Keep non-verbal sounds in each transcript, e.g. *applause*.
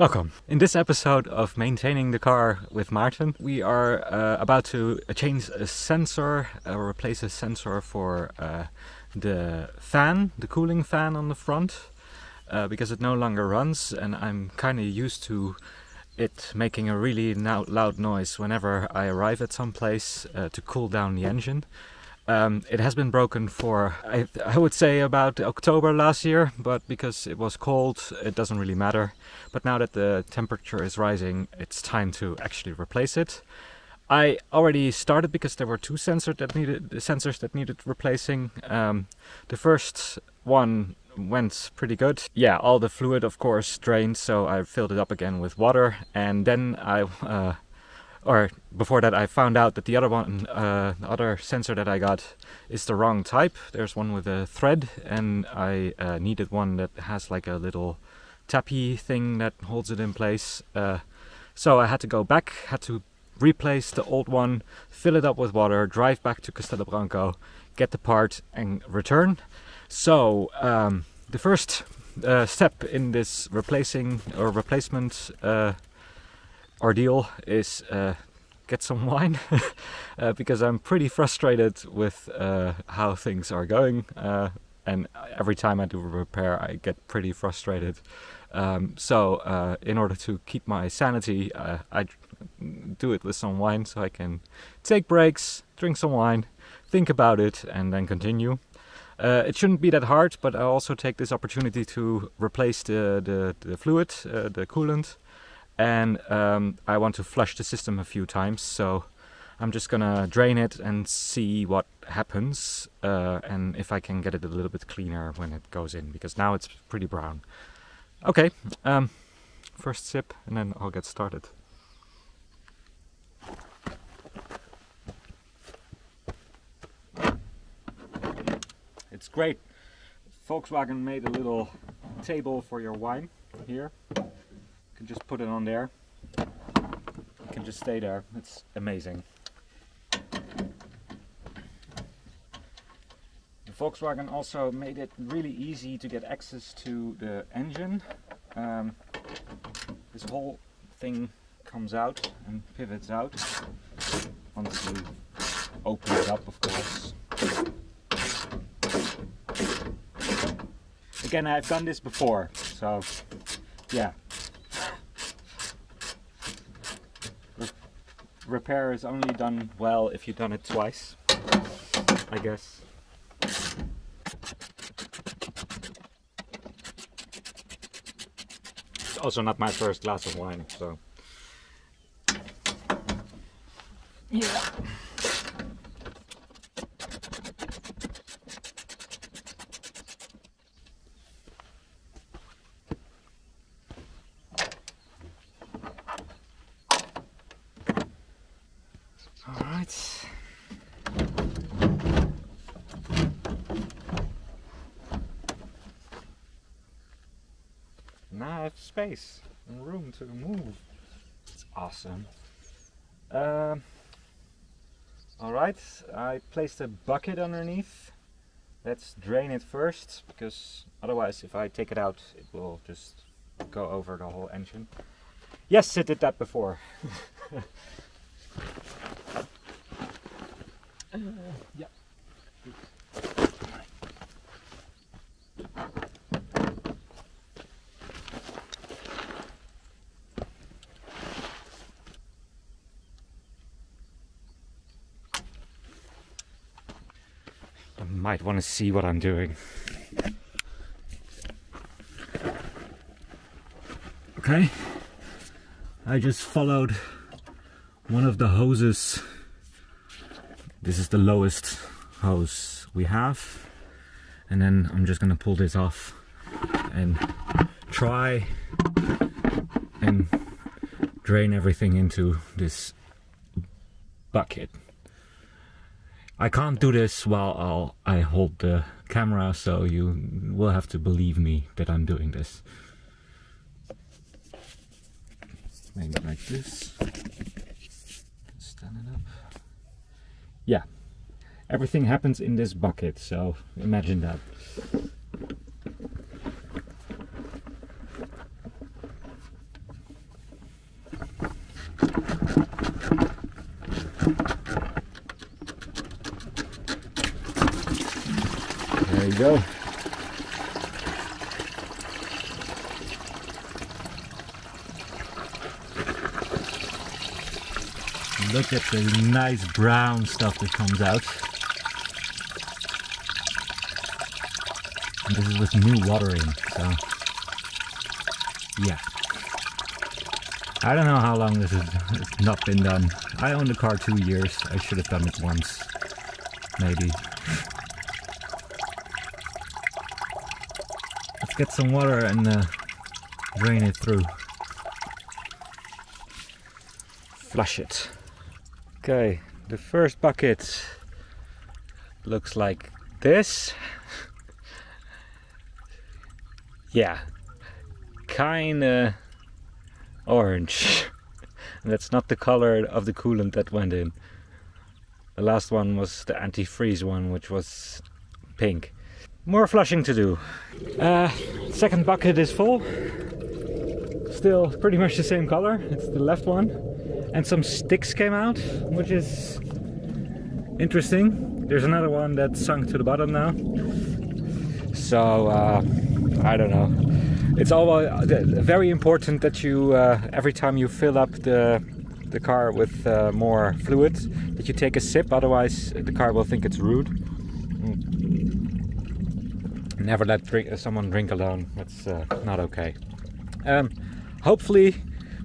Welcome. In this episode of Maintaining the Car with Maarten, we are uh, about to change a sensor, uh, replace a sensor for uh, the fan, the cooling fan on the front, uh, because it no longer runs and I'm kind of used to it making a really loud noise whenever I arrive at some place uh, to cool down the engine. Um, it has been broken for, I, I, would say, about October last year, but because it was cold, it doesn't really matter. But now that the temperature is rising, it's time to actually replace it. I already started because there were two sensors that needed sensors that needed replacing. Um, the first one went pretty good. Yeah, all the fluid, of course, drained, so I filled it up again with water, and then I. Uh, or before that I found out that the other one, uh, the other sensor that I got is the wrong type. There's one with a thread and I uh, needed one that has like a little tappy thing that holds it in place. Uh, so I had to go back, had to replace the old one, fill it up with water, drive back to Castelo Branco, get the part and return. So um, the first uh, step in this replacing or replacement uh, ordeal is uh, get some wine *laughs* uh, because I'm pretty frustrated with uh, how things are going. Uh, and every time I do a repair, I get pretty frustrated. Um, so, uh, in order to keep my sanity, uh, I do it with some wine so I can take breaks, drink some wine, think about it, and then continue. Uh, it shouldn't be that hard, but I also take this opportunity to replace the, the, the fluid, uh, the coolant, and um, I want to flush the system a few times so I'm just gonna drain it and see what happens uh, and if I can get it a little bit cleaner when it goes in because now it's pretty brown. Okay um, first sip and then I'll get started. It's great. Volkswagen made a little table for your wine here can just put it on there. It can just stay there. It's amazing. The Volkswagen also made it really easy to get access to the engine. Um, this whole thing comes out and pivots out once you open it up, of course. Again, I've done this before, so yeah, repair is only done well if you've done it twice, I guess. It's also not my first glass of wine, so... Yeah. Now I have space and room to move. It's awesome. Um, Alright, I placed a bucket underneath. Let's drain it first, because otherwise if I take it out, it will just go over the whole engine. Yes, it did that before. *laughs* uh, yeah. might want to see what I'm doing. Okay, I just followed one of the hoses. This is the lowest hose we have. And then I'm just gonna pull this off and try and drain everything into this bucket. I can't do this while I'll, I hold the camera, so you will have to believe me that I'm doing this. Maybe like this yeah, everything happens in this bucket, so imagine that. There you go. At the nice brown stuff that comes out. And this is with new watering, so yeah. I don't know how long this has not been done. I own the car two years. I should have done it once, maybe. Let's get some water and uh, drain it through. Flush it. Okay, the first bucket looks like this. *laughs* yeah, kinda orange. *laughs* That's not the color of the coolant that went in. The last one was the antifreeze one, which was pink. More flushing to do. Uh, second bucket is full. Still pretty much the same color. It's the left one. And some sticks came out, which is interesting. There's another one that sunk to the bottom now. So, uh, I don't know. It's always very important that you, uh, every time you fill up the the car with uh, more fluid, that you take a sip. Otherwise, the car will think it's rude. Never let drink, someone drink alone. That's uh, not okay. Um, hopefully,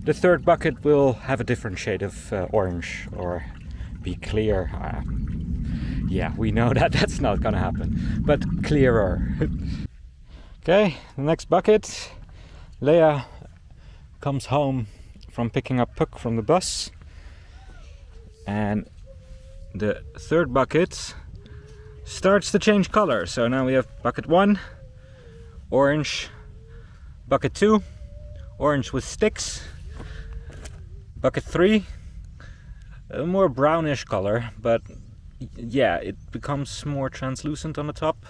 the third bucket will have a different shade of uh, orange or be clear. Uh, yeah, we know *laughs* that that's not gonna happen, but clearer. *laughs* Okay, the next bucket. Lea comes home from picking up Puck from the bus. And the third bucket starts to change color. So now we have bucket one, orange, bucket two, orange with sticks, bucket three, a more brownish color, but yeah, it becomes more translucent on the top.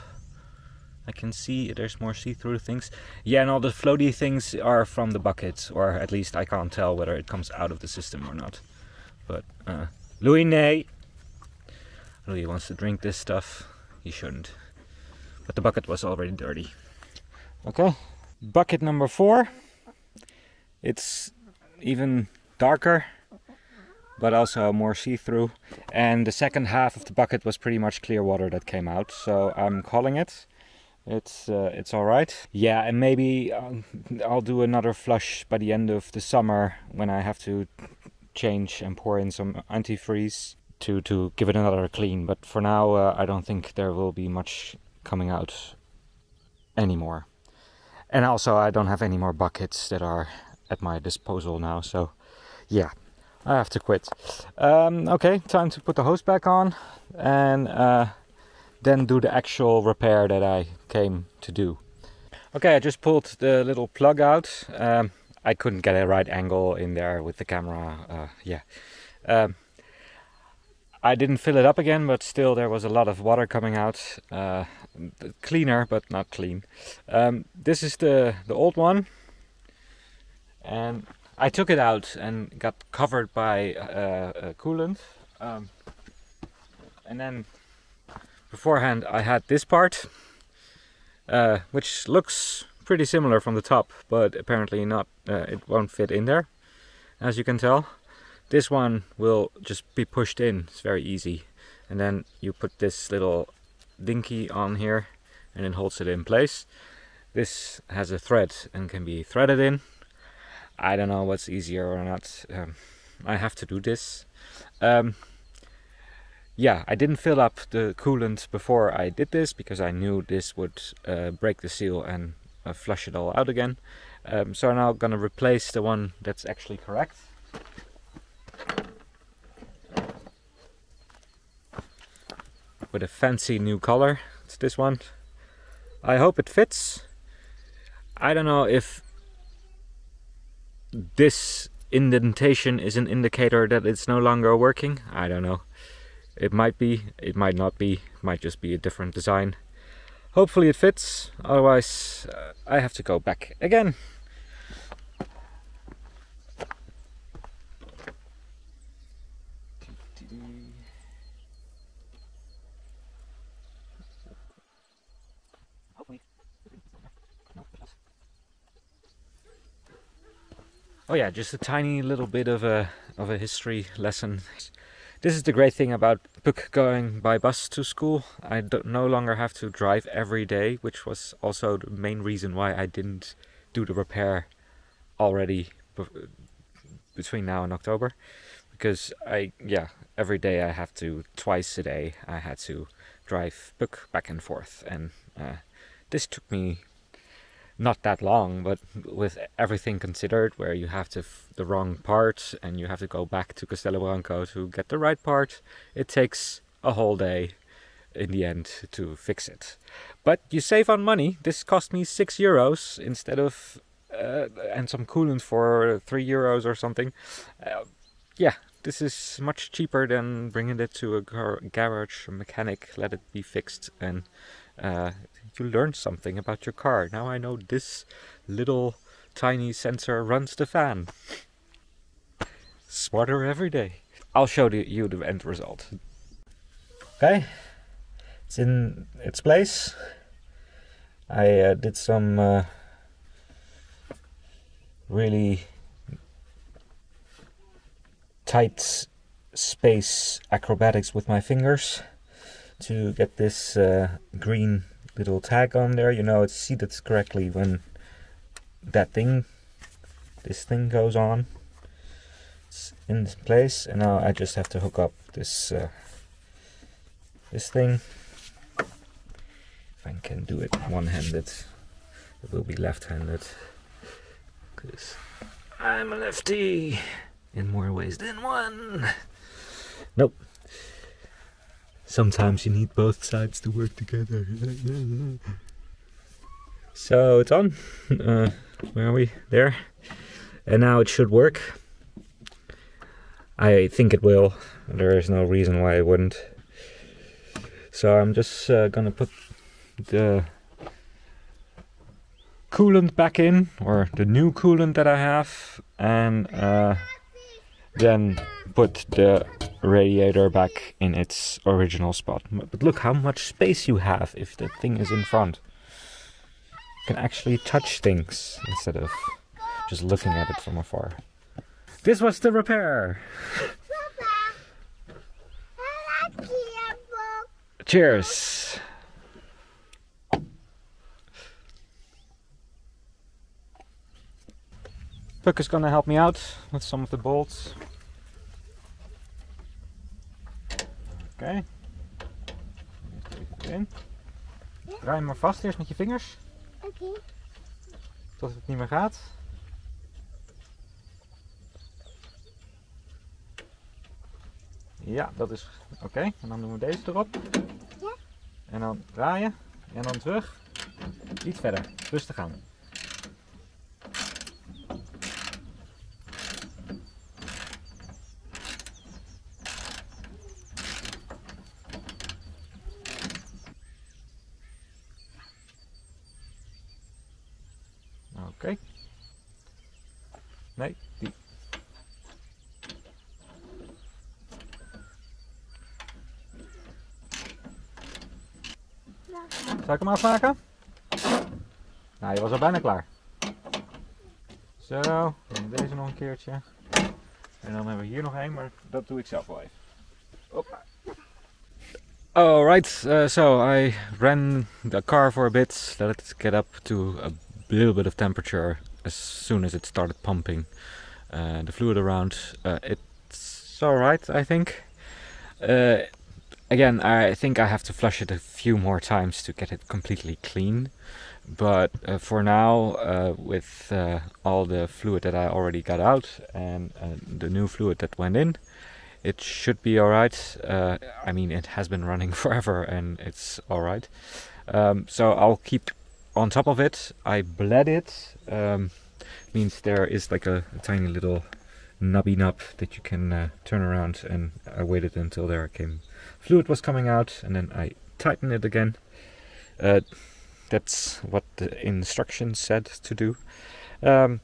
I can see there's more see-through things. Yeah, and all the floaty things are from the bucket, or at least I can't tell whether it comes out of the system or not. But uh, Louis Nay, Louis wants to drink this stuff. He shouldn't. But the bucket was already dirty. Okay, bucket number four. It's even darker, but also more see-through. And the second half of the bucket was pretty much clear water that came out. So I'm calling it it's uh, it's all right yeah and maybe um, I'll do another flush by the end of the summer when I have to change and pour in some antifreeze to to give it another clean but for now uh, I don't think there will be much coming out anymore and also I don't have any more buckets that are at my disposal now so yeah I have to quit um, okay time to put the hose back on and uh, then do the actual repair that I came to do. Okay, I just pulled the little plug out. Um, I couldn't get a right angle in there with the camera. Uh, yeah. Um, I didn't fill it up again, but still there was a lot of water coming out. Uh, cleaner, but not clean. Um, this is the, the old one. And I took it out and got covered by uh, coolant. Um, and then beforehand I had this part uh, which looks pretty similar from the top but apparently not uh, it won't fit in there as you can tell. This one will just be pushed in. It's very easy. And then you put this little dinky on here and it holds it in place. This has a thread and can be threaded in I don't know what's easier or not um, I have to do this um, yeah, I didn't fill up the coolant before I did this because I knew this would uh, break the seal and uh, flush it all out again. Um, so I'm now gonna replace the one that's actually correct. With a fancy new color. It's this one. I hope it fits. I don't know if this indentation is an indicator that it's no longer working. I don't know. It might be, it might not be, it might just be a different design. Hopefully it fits, otherwise uh, I have to go back again. Oh yeah, just a tiny little bit of a of a history lesson. This is the great thing about Puck going by bus to school. I no longer have to drive every day, which was also the main reason why I didn't do the repair already between now and October. Because I, yeah, every day I have to, twice a day, I had to drive Puck back and forth. And uh, this took me not that long, but with everything considered, where you have to the wrong part and you have to go back to Castelo Branco to get the right part, it takes a whole day in the end to fix it. But you save on money. This cost me six euros instead of uh, and some coolant for three euros or something. Uh, yeah, this is much cheaper than bringing it to a gar garage, a mechanic, let it be fixed, and uh, you learn something about your car. Now I know this little tiny sensor runs the fan. Smarter every day. I'll show you the end result. Okay, it's in its place. I uh, did some uh, really tight space acrobatics with my fingers to get this uh, green little tag on there. You know, it's seated correctly when that thing, this thing goes on. It's in this place, and now I just have to hook up this uh, this thing. If I can do it one-handed, it will be left-handed, because I'm a lefty in more ways than one. Nope. Sometimes you need both sides to work together. *laughs* so it's on. Uh, where are we? There. And now it should work. I think it will. There is no reason why it wouldn't. So I'm just uh, gonna put the coolant back in, or the new coolant that I have, and uh, then put the radiator back in its original spot. But look how much space you have if the thing is in front. You can actually touch things instead of just looking at it from afar. This was the repair! Cheers! Puck is gonna help me out with some of the bolts. Oké. Even in. Draai hem maar vast eerst met je vingers. Oké. Tot het niet meer gaat. Ja, dat is oké. En dan doen we deze erop. Ja. En dan draaien. En dan terug. Iets verder. Rustig aan. Oké. Nee, die. Zal ik hem afmaken? Nou, je was al bijna klaar. Zo, deze nog een keertje. En dan hebben we hier nog één, maar dat doe ik zelf wel even. Alright, uh, so I ran the car for a bit, let it get up to a little bit of temperature as soon as it started pumping uh, the fluid around. Uh, it's alright, I think. Uh, again, I think I have to flush it a few more times to get it completely clean. But uh, for now, uh, with uh, all the fluid that I already got out and the new fluid that went in, it should be alright. I mean, it has been running *laughs* forever and it's alright. Um, so I'll keep on top of it, I bled it. Um, means there is like a, a, tiny little nubby nub that you can uh, turn around and I waited until there came fluid was coming out and then I tighten it again. Uh, that's what the instructions said to do. Um,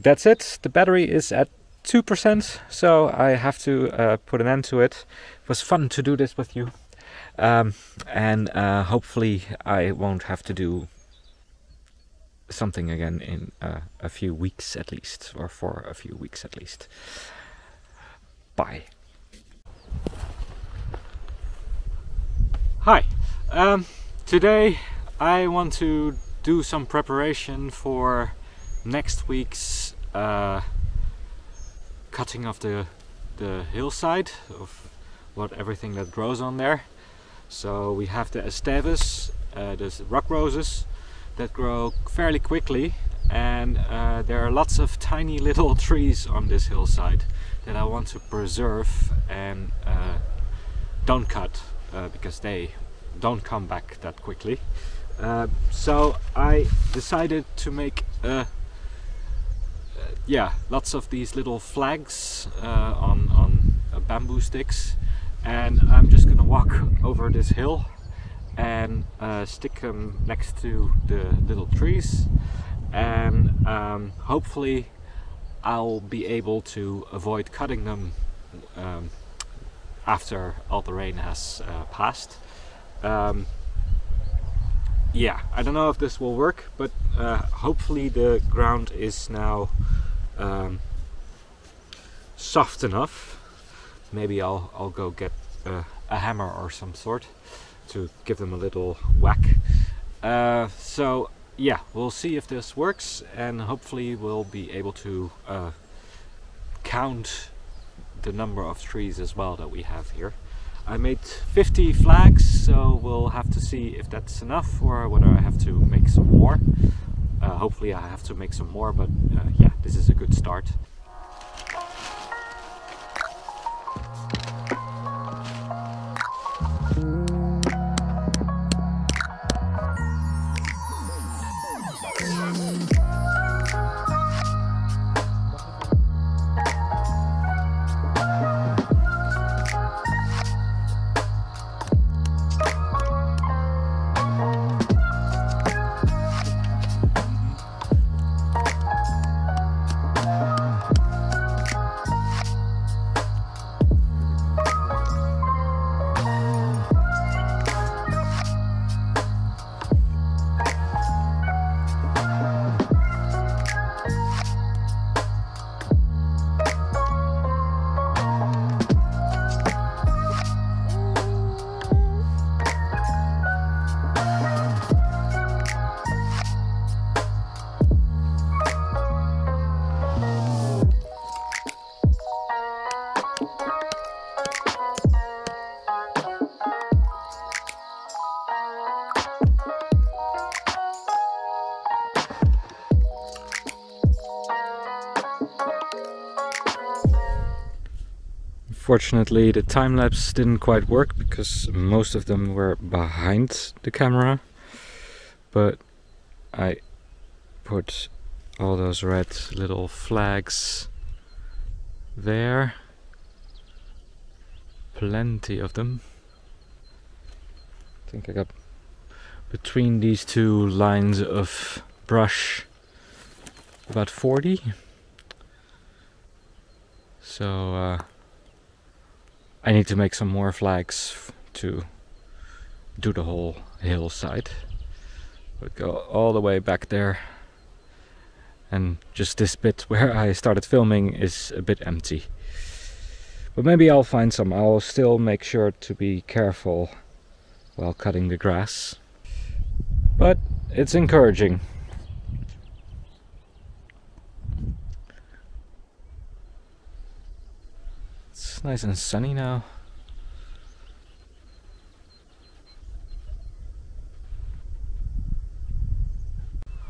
that's it. The battery is at 2%, so I have to uh, put an end to it. It was fun to do this with you. Um, and uh, hopefully I won't have to do something again in uh, a few weeks at least, or for a few weeks at least. Bye. Hi. Um, today I want to do some preparation for next week's uh, cutting of the the hillside of what everything that grows on there. So we have the estevas, uh, the rock roses that grow fairly quickly and uh, there are lots of tiny little *laughs* trees on this hillside that I want to preserve and uh, don't cut uh, because they don't come back that quickly. Uh, so I decided to make uh, yeah lots of these little flags uh, on, on bamboo sticks and I'm just gonna walk *laughs* over this hill and uh, stick them next to the little trees and um, hopefully I'll be able to avoid cutting them um, after all the rain has uh, passed. Um, yeah, I don't know if this will work, but uh, hopefully the ground is now um, soft enough. Maybe I'll, I'll go get uh, a hammer or some sort to give them a little whack. Uh, so yeah, we'll see if this works and hopefully we'll be able to uh, count the number of trees as well that we have here. I made 50 flags, so we'll have to see if that's enough or whether I have to make some more. Uh, hopefully I have to make some more, but uh, yeah, this is a good start. Unfortunately the time-lapse didn't quite work because most of them were behind the camera. But I put all those red little flags there. Plenty of them. I think I got between these two lines of brush about 40 so uh, I need to make some more flags to do the whole hillside. But go all the way back there. And just this bit where I started filming is a bit empty. But maybe I'll find some. I'll still make sure to be careful while cutting the grass. But it's encouraging. Nice and sunny now.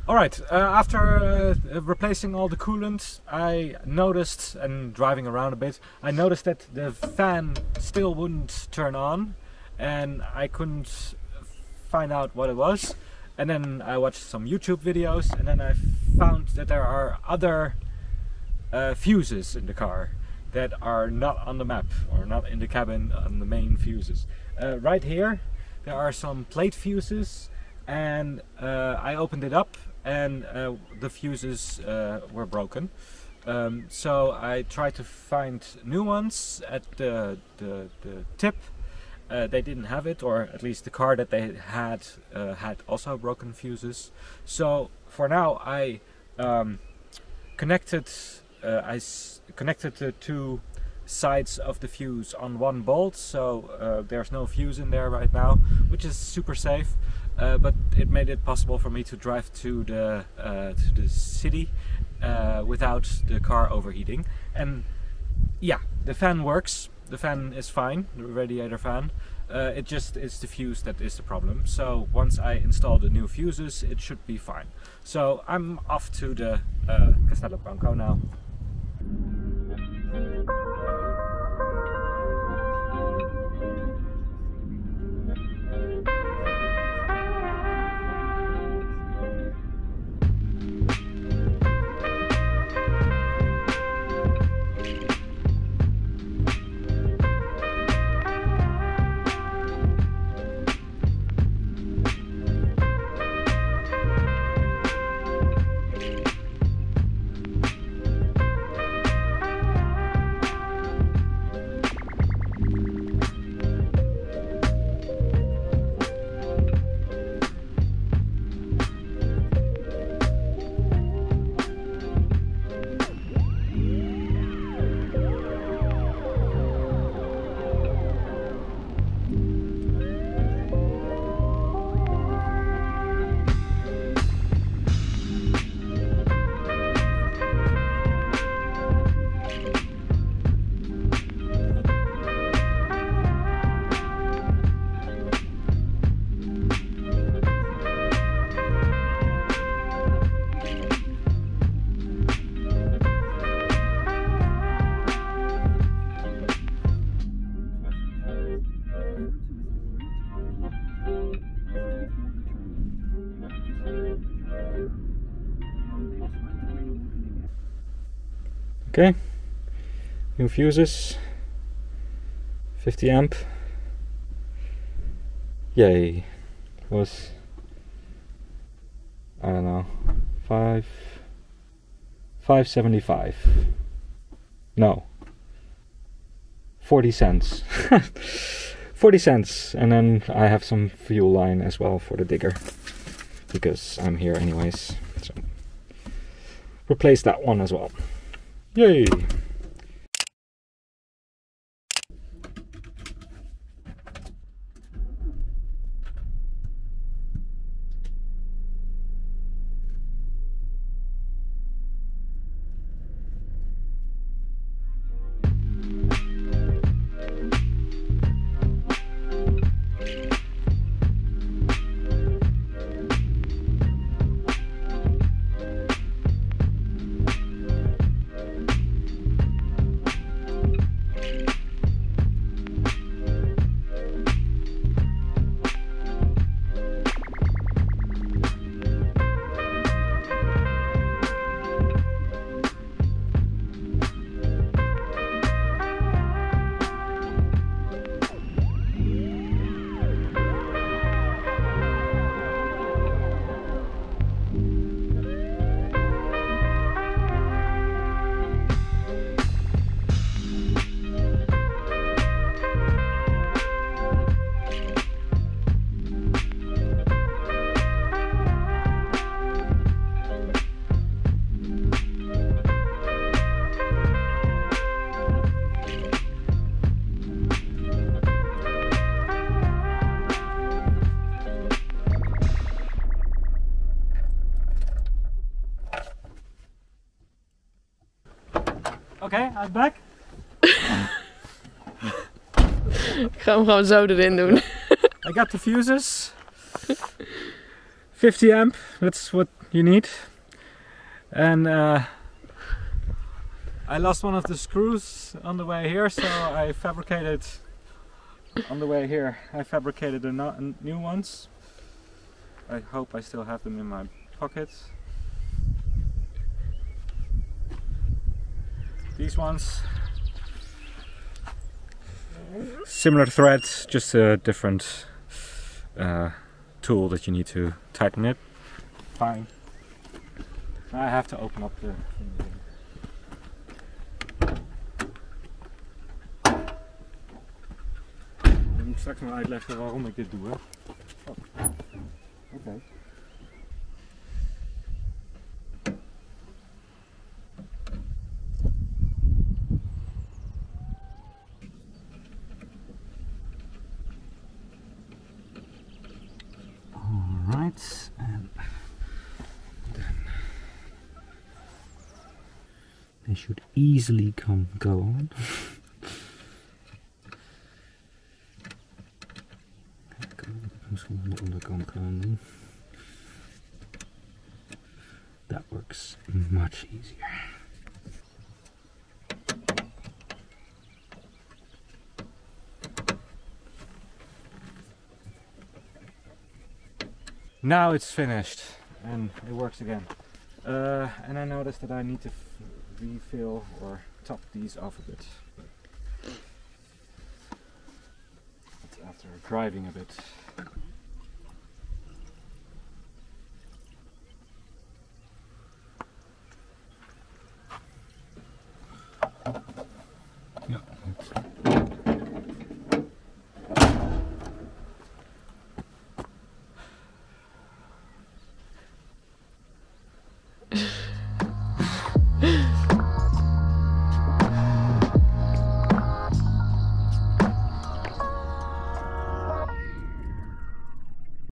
Alright, uh, after uh, replacing all the coolant, I noticed, and driving around a bit, I noticed that the fan still wouldn't turn on and I couldn't find out what it was. And then I watched some YouTube videos and then I found that there are other uh, fuses in the car that are not on the map or not in the cabin on the main fuses. Uh, right here there are some plate fuses and uh, I opened it up and uh, the fuses uh, were broken. Um, so I tried to find new ones at the, the, the tip uh, they didn't have it, or at least the car that they had uh, had also broken fuses. So for now, I um, connected I connected the two sides of the fuse on one bolt, so uh, there's no fuse in there right now, which is super safe. Uh, but it made it possible for me to drive to the uh, to the city without the car overheating. And yeah, the fan works the fan is fine, the radiator fan. Uh, it just is the fuse that is the problem. So once I install the new fuses, it should be fine. So I'm off to the uh, Castelo Branco now. Okay, new fuses, 50 amp. Yay, was I don't know, five, five seventy five. No, forty cents. *laughs* 40 cents and then I have some fuel line as well for the digger because I'm here anyways so replace that one as well Yay! Okay, I'm back. Ik ga hem gewoon zo erin doen. I got the fuses. 50 amp, that's what you need. And uh, I lost one of the screws on the way here, so I fabricated on the way here. I fabricated the new ones. I hope I still have them in my pockets. These ones similar threads, just a different uh, tool that you need to tighten it fine I have to open up the straks maar uitleggen waarom ik dit doe. Hè. Oh. Alright, and then they should easily come go on. That works much easier. Now it's finished and it works again. Uh, and I noticed that I need to refill or top these off a bit. After driving a bit.